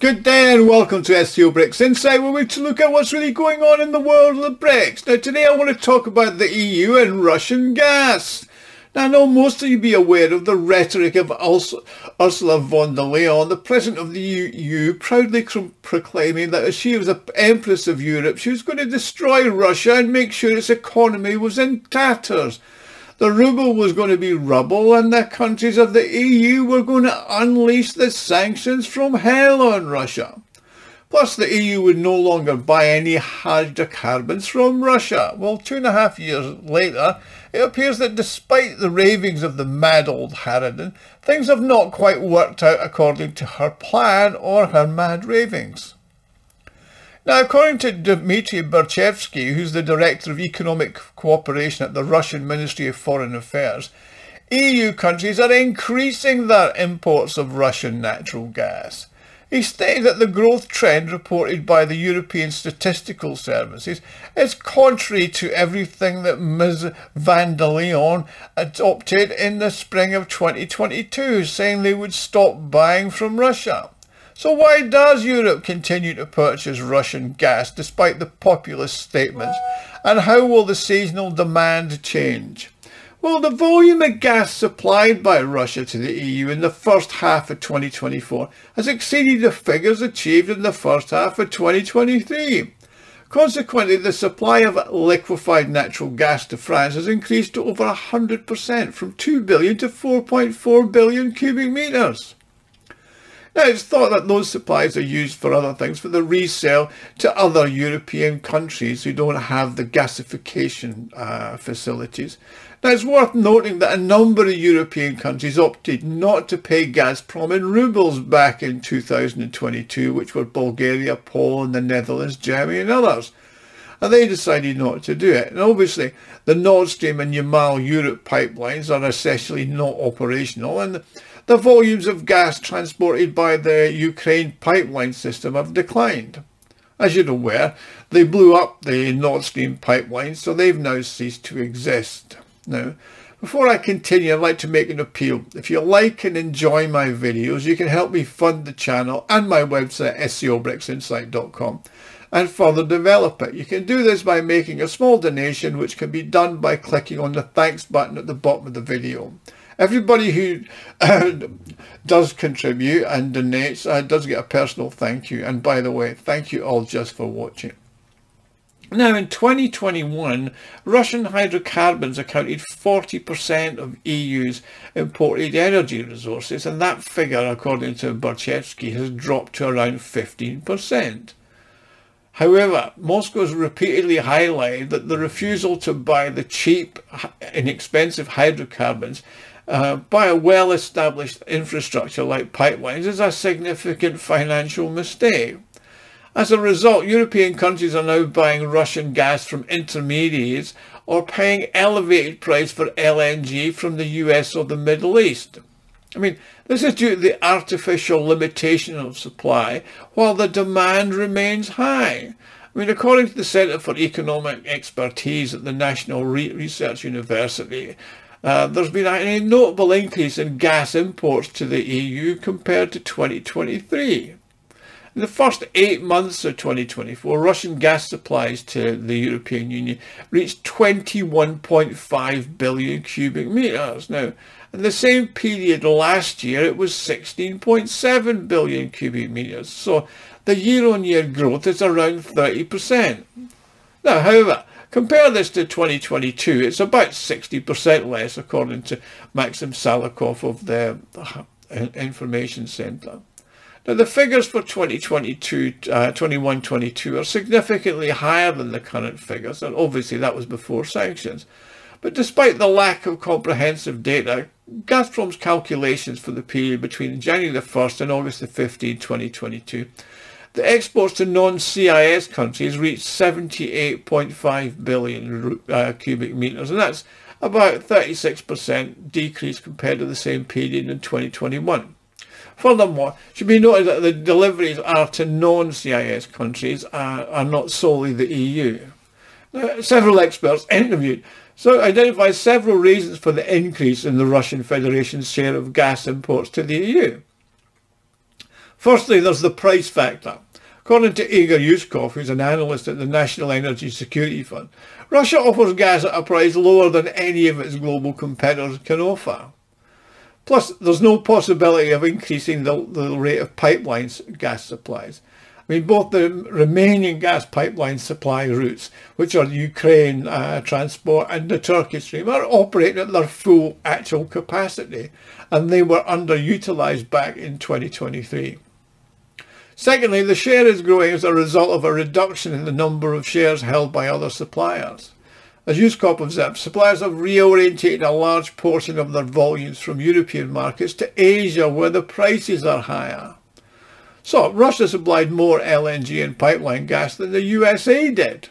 Good day and welcome to SCO BRICS Insight where we to look at what's really going on in the world of the BRICS. Now today I want to talk about the EU and Russian gas. Now I know most of you be aware of the rhetoric of Ursula von der Leyen, the President of the EU, proudly proclaiming that as she was the Empress of Europe, she was going to destroy Russia and make sure its economy was in tatters. The ruble was going to be rubble and the countries of the EU were going to unleash the sanctions from hell on Russia. Plus the EU would no longer buy any hydrocarbons from Russia. Well, two and a half years later, it appears that despite the ravings of the mad old harridan, things have not quite worked out according to her plan or her mad ravings. Now, according to Dmitry Birichevsky, who's the Director of Economic Cooperation at the Russian Ministry of Foreign Affairs, EU countries are increasing their imports of Russian natural gas. He stated that the growth trend reported by the European Statistical Services is contrary to everything that Ms von der Leyen adopted in the spring of 2022, saying they would stop buying from Russia. So why does Europe continue to purchase Russian gas despite the populist statements? And how will the seasonal demand change? Well, the volume of gas supplied by Russia to the EU in the first half of 2024 has exceeded the figures achieved in the first half of 2023. Consequently, the supply of liquefied natural gas to France has increased to over 100% from 2 billion to 4.4 billion cubic metres. Now, it's thought that those supplies are used for other things, for the resale to other European countries who don't have the gasification uh, facilities. Now, it's worth noting that a number of European countries opted not to pay Gazprom in rubles back in 2022, which were Bulgaria, Poland, the Netherlands, Germany and others. And they decided not to do it. And obviously, the Nord Stream and Yamal Europe pipelines are essentially not operational. And the volumes of gas transported by the Ukraine pipeline system have declined. As you're aware, they blew up the Nord Stream pipeline, so they've now ceased to exist. Now, before I continue, I'd like to make an appeal. If you like and enjoy my videos, you can help me fund the channel and my website, scobricsinsight.com, and further develop it. You can do this by making a small donation, which can be done by clicking on the thanks button at the bottom of the video. Everybody who uh, does contribute and donates uh, does get a personal thank you. And by the way, thank you all just for watching. Now in 2021, Russian hydrocarbons accounted 40% of EU's imported energy resources and that figure, according to Birichevsky, has dropped to around 15%. However, Moscow has repeatedly highlighted that the refusal to buy the cheap, inexpensive hydrocarbons uh, by a well-established infrastructure like pipelines is a significant financial mistake. As a result, European countries are now buying Russian gas from intermediaries or paying elevated price for LNG from the US or the Middle East. I mean, this is due to the artificial limitation of supply while the demand remains high. I mean, according to the Centre for Economic Expertise at the National Research University, uh, there's been a notable increase in gas imports to the EU compared to 2023. In the first eight months of 2024, Russian gas supplies to the European Union reached 21.5 billion cubic metres. Now, in the same period last year, it was 16.7 billion cubic metres. So the year-on-year -year growth is around 30%. Now, however, Compare this to 2022, it's about 60% less according to Maxim Salikov of the Information Centre. Now the figures for 2022, uh, 21-22 are significantly higher than the current figures and obviously that was before sanctions. But despite the lack of comprehensive data, Gazprom's calculations for the period between January the 1st and August the 15th, 2022 the exports to non-CIS countries reached 78.5 billion uh, cubic metres, and that's about 36% decrease compared to the same period in 2021. Furthermore, it should be noted that the deliveries are to non-CIS countries, uh, are not solely the EU. Now, several experts interviewed so identify several reasons for the increase in the Russian Federation's share of gas imports to the EU. Firstly, there's the price factor. According to Igor Yushkov, who's an analyst at the National Energy Security Fund, Russia offers gas at a price lower than any of its global competitors can offer. Plus, there's no possibility of increasing the, the rate of pipelines gas supplies. Mean, both the Romanian gas pipeline supply routes, which are Ukraine uh, transport and the Turkish stream, are operating at their full actual capacity, and they were underutilised back in 2023. Secondly, the share is growing as a result of a reduction in the number of shares held by other suppliers. As Yushkov observed, suppliers have reorientated a large portion of their volumes from European markets to Asia where the prices are higher. So Russia supplied more LNG and pipeline gas than the USA did.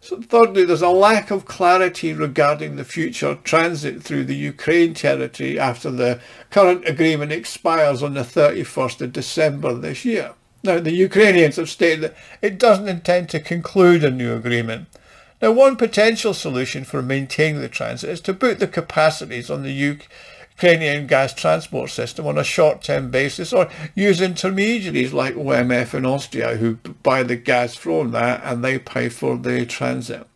So thirdly, there's a lack of clarity regarding the future transit through the Ukraine territory after the current agreement expires on the 31st of December this year. Now, the Ukrainians have stated that it doesn't intend to conclude a new agreement. Now, one potential solution for maintaining the transit is to put the capacities on the Ukrainian gas transport system on a short-term basis or use intermediaries like OMV in Austria who buy the gas from that and they pay for the transit.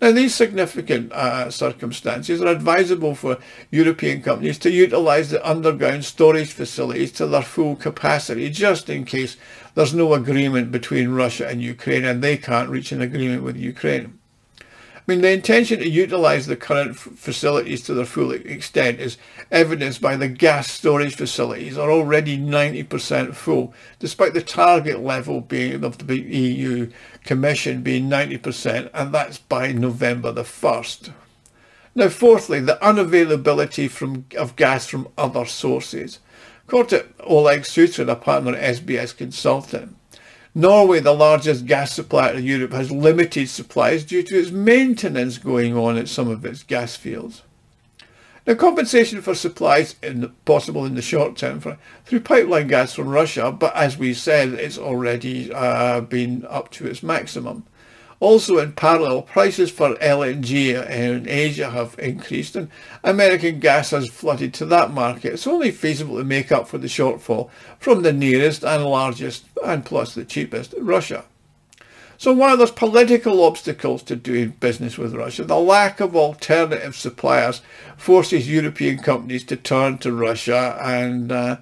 Now, these significant uh, circumstances are advisable for European companies to utilise the underground storage facilities to their full capacity, just in case there's no agreement between Russia and Ukraine and they can't reach an agreement with Ukraine. Mean, the intention to utilise the current facilities to their full extent is evidenced by the gas storage facilities are already 90% full, despite the target level being of the EU Commission being 90%, and that's by November the 1st. Now, fourthly, the unavailability from, of gas from other sources. According to Oleg Sutrin, a partner at SBS Consulting, Norway, the largest gas supplier to Europe, has limited supplies due to its maintenance going on at some of its gas fields. Now, compensation for supplies is possible in the short term for, through pipeline gas from Russia, but as we said, it's already uh, been up to its maximum. Also in parallel, prices for LNG in Asia have increased and American gas has flooded to that market. It's only feasible to make up for the shortfall from the nearest and largest and plus the cheapest, Russia. So while there's political obstacles to doing business with Russia, the lack of alternative suppliers forces European companies to turn to Russia and uh,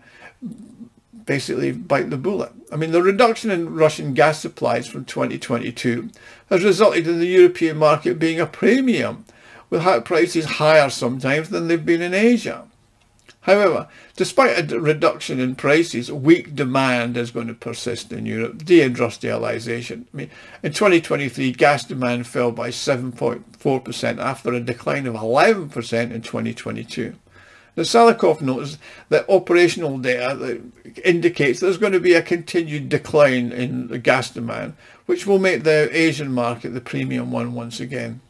basically bite the bullet. I mean, the reduction in Russian gas supplies from 2022 has resulted in the European market being a premium, with prices higher sometimes than they've been in Asia. However, despite a reduction in prices, weak demand is going to persist in Europe. Deindustrialization. I mean, in 2023, gas demand fell by 7.4% after a decline of 11% in 2022. The notes that operational data indicates there's going to be a continued decline in the gas demand, which will make the Asian market the premium one once again.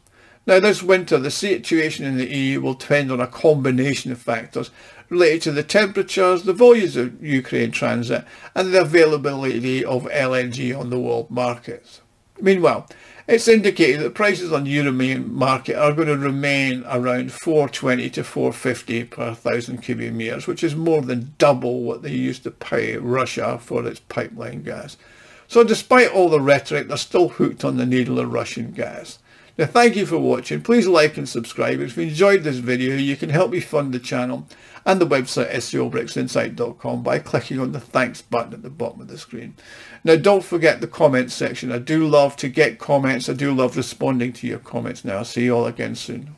Now this winter, the situation in the EU will depend on a combination of factors related to the temperatures, the volumes of Ukraine transit and the availability of LNG on the world markets. Meanwhile, it's indicated that prices on the European market are going to remain around 420 to 450 per thousand cubic meters, which is more than double what they used to pay Russia for its pipeline gas. So despite all the rhetoric, they're still hooked on the needle of Russian gas. Now thank you for watching. Please like and subscribe. If you enjoyed this video, you can help me fund the channel and the website scobricsinsight.com by clicking on the thanks button at the bottom of the screen. Now don't forget the comments section. I do love to get comments. I do love responding to your comments now. I'll see you all again soon.